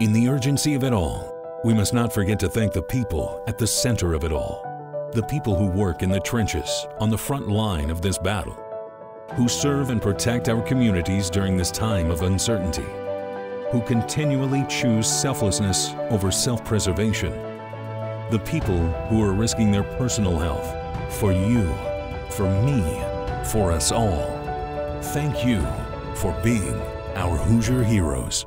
In the urgency of it all, we must not forget to thank the people at the center of it all. The people who work in the trenches on the front line of this battle, who serve and protect our communities during this time of uncertainty, who continually choose selflessness over self-preservation, the people who are risking their personal health for you, for me, for us all. Thank you for being our Hoosier heroes.